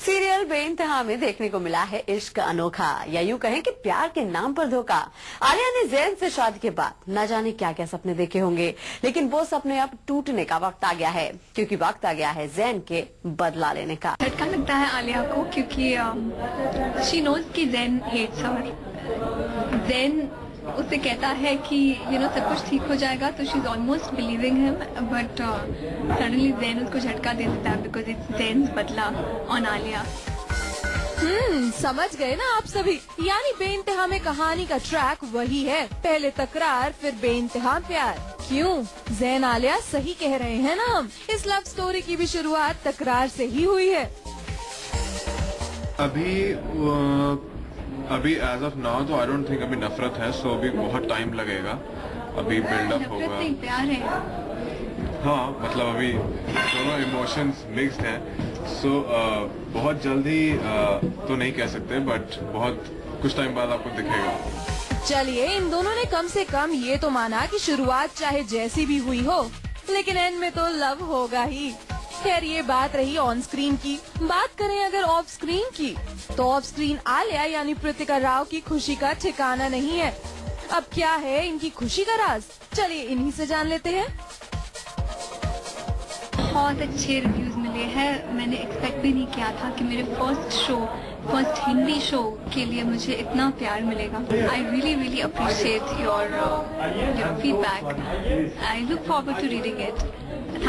Serial बेइंतहा में देखने को मिला है इश्क अनोखा। या यूँ कहें कि प्यार के नाम पर धोखा। आलिया ने जैन से शादी के बाद न जाने क्या क्या सपने देखे होंगे। लेकिन वो सपने अब टूटने का वक्त आ गया है, क्योंकि वक्त आ गया है जैन के बदला लेने का। झटका लगता है आलिया को, क्योंकि जैन हेट्स जैन उससे कहता है कि यू नो सब कुछ ठीक हो जाएगा तो she is almost believing him but suddenly Jane उसको झटका दे देता है बिकॉज़ इट्स जैन बदला ऑन आलिया हम्म समझ गए ना आप सभी? यानी बेइंतहा में कहानी का ट्रैक वही है। पहले तकरार फिर बेइंतहा प्यार। क्यों? जैन आलिया सही कह रहे हैं ना हम। इस लव स्टोरी की भी शुरुआत तकरार से ही हुई है। अभी अभी एज ऑफ़ नाउ तो आई डोंट थिंक अभी नफरत है सो अभी बहुत टाइम लगेगा। अभी बिल्डअप होगा। प्यार है। हाँ मतलब अभी दोनों इमोशंस मिक्स्ड हैं। सो बहुत जल्दी अ, तो नहीं कह सकते बट बहुत कुछ टाइम बाद आपको दिखेगा। चलिए इन दोनों ने कम से कम ये तो माना कि शुरुआत चाहे जैसी भी हुई हो लेकिन एंड में तो लव होगा ही। खैर, ये बात रही ऑन स्क्रीन की। बात करें अगर ऑफ़ स्क्रीन की तो ऑफ़ स्क्रीन आलिया यानी कृतिका राव की खुशी का ठिकाना नहीं है। अब क्या है इनकी खुशी का राज? चलिए इन्हीं से जान लेते हैं। बहुत अच्छे रिव्यूज़ मिले हैं। मैंने एक्सपेक्ट भी नहीं किया था कि मेरे first show first Hindi show के लिए मुझे इतना प्यार मिलेगा। I really really appreciate your your feedback I look forward to reading it